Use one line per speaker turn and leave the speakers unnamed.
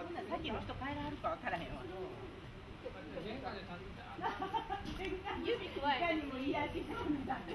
さっきの人帰らはるか分からへんわ。
玄関で立ってた
指加えてにもって